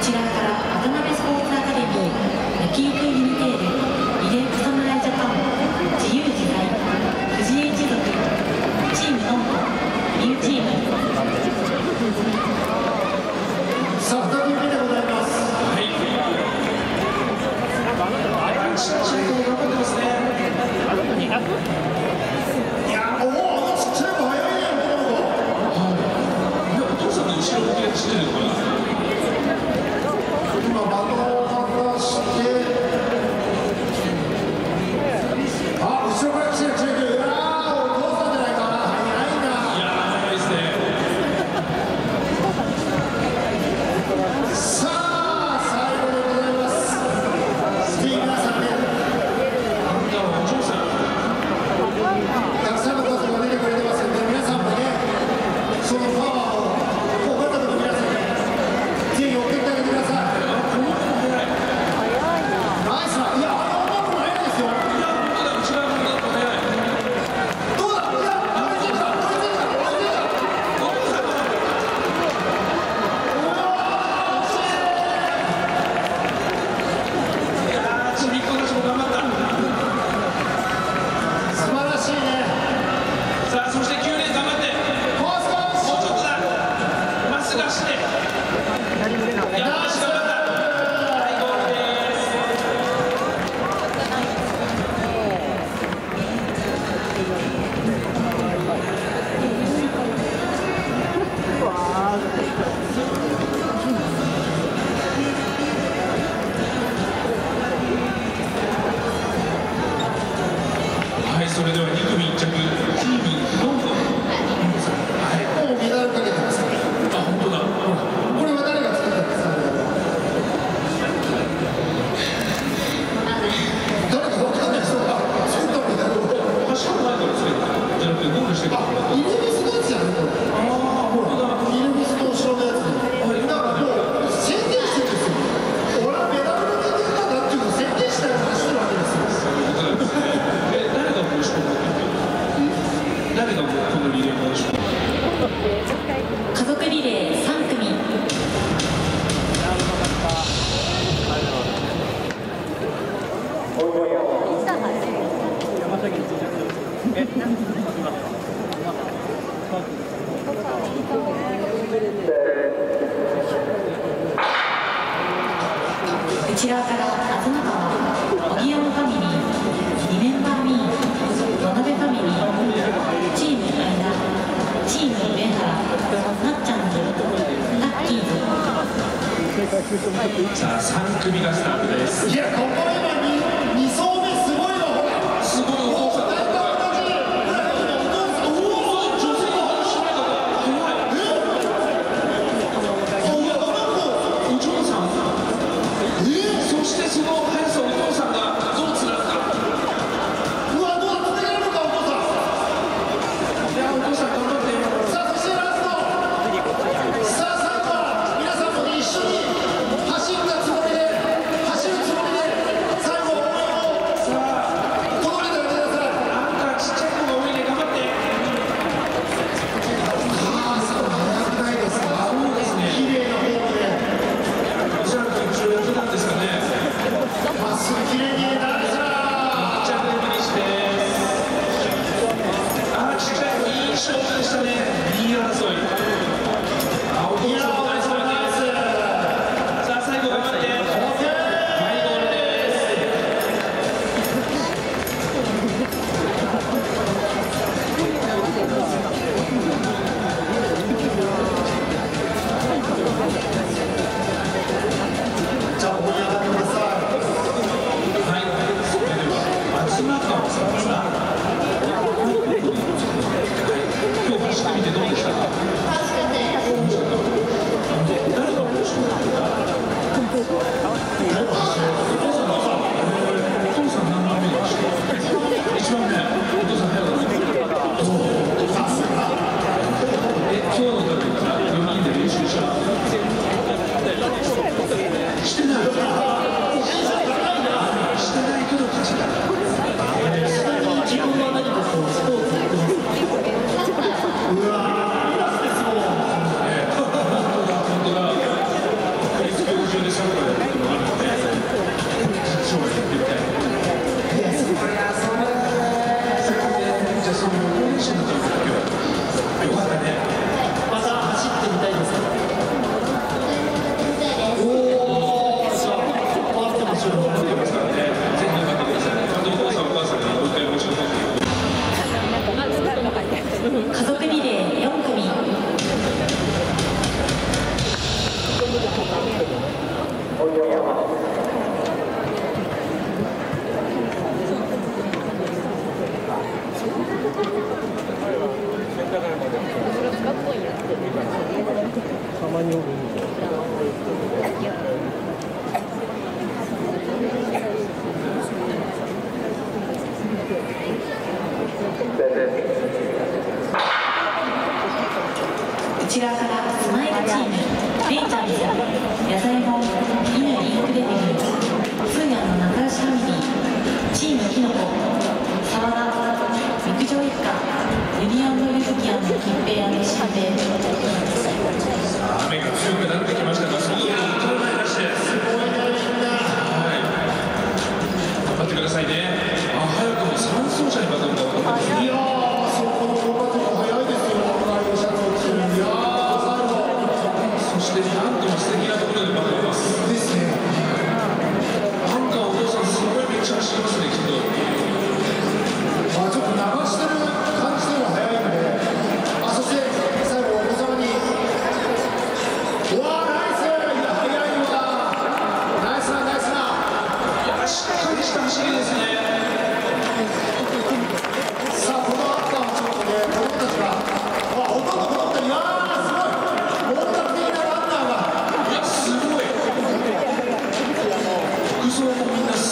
ちらから渡辺スポーツアカデミー野球ユニテールリレーク侍ジャパン自由自在藤井一族チームのんぽニューチームさあ2人目でございますはいあ頑張ってますね内側からあ川荻山ファミリー2年番委ー、渡鍋ファミリーチーム間チーム上原なっちゃんズラッキーズさあ3組がスタートです。いやここ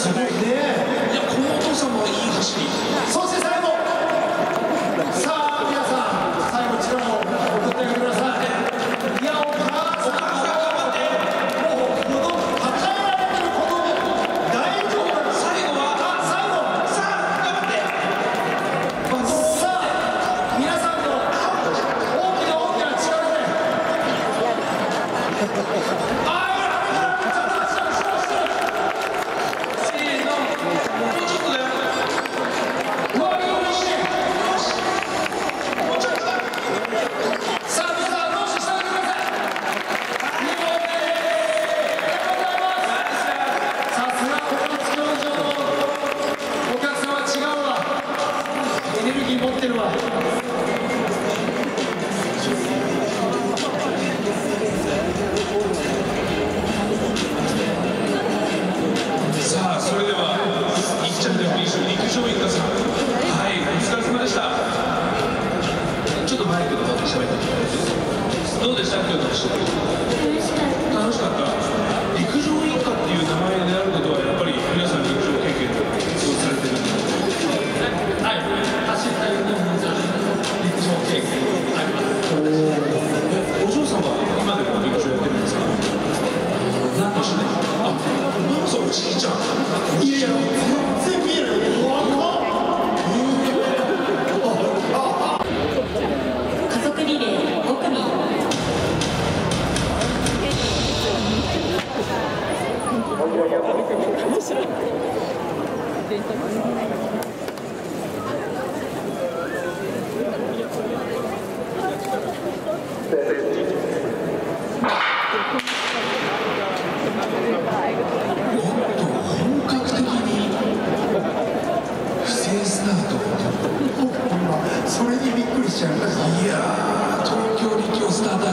したねいやこのお父さんもいい走り。そして最後。さあ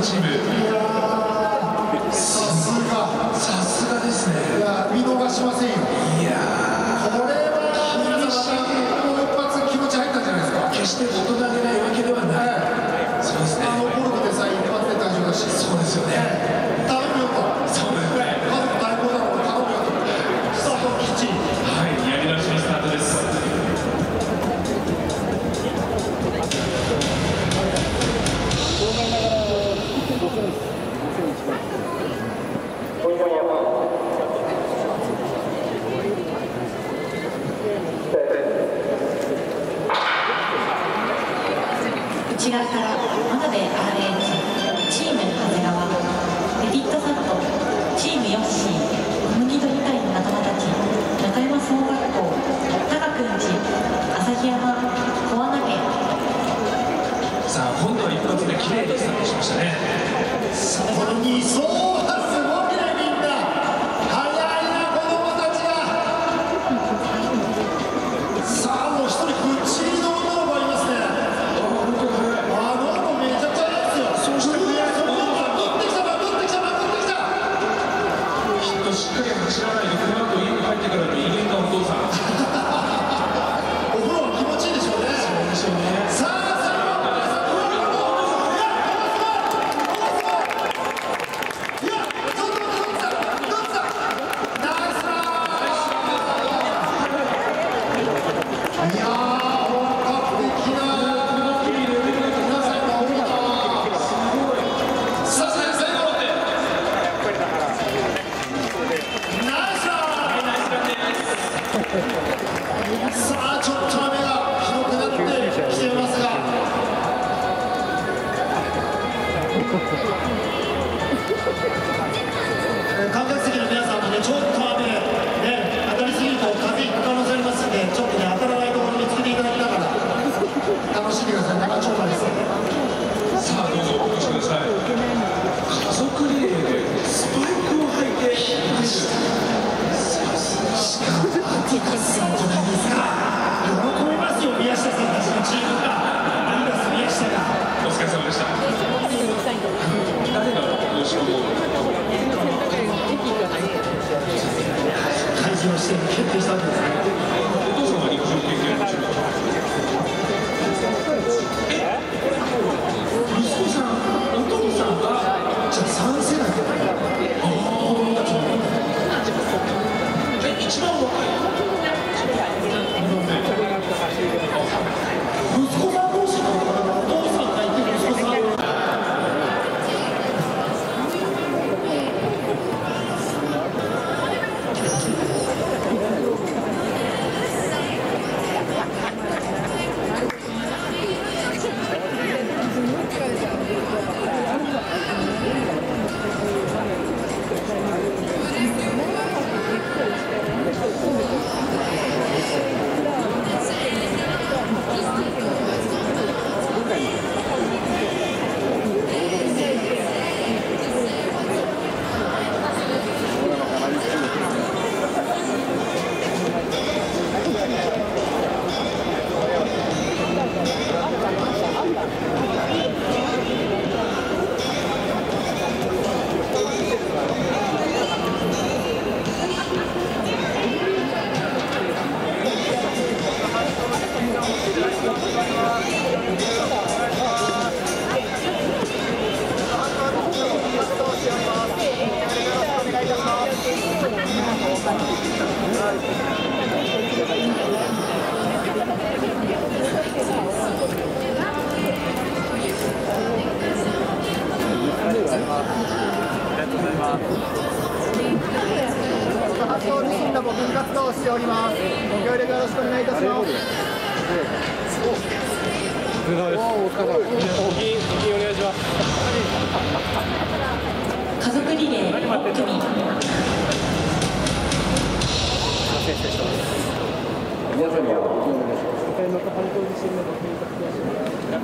渋い内側から真鍋 RH チーム長谷川レデビッドサットチームヨッシー小麦鳥隊の仲間たち。中山小学校高くんち旭山小穴家。さあ今度は一発で綺麗にスタートしましたね。There's no one.。発送理んだボ分活動をしております。ご協力よろしくお願いいたします。お疲れ様です。お、おおす。家族。におおす。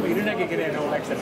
入れなきゃいけないな、俺たち。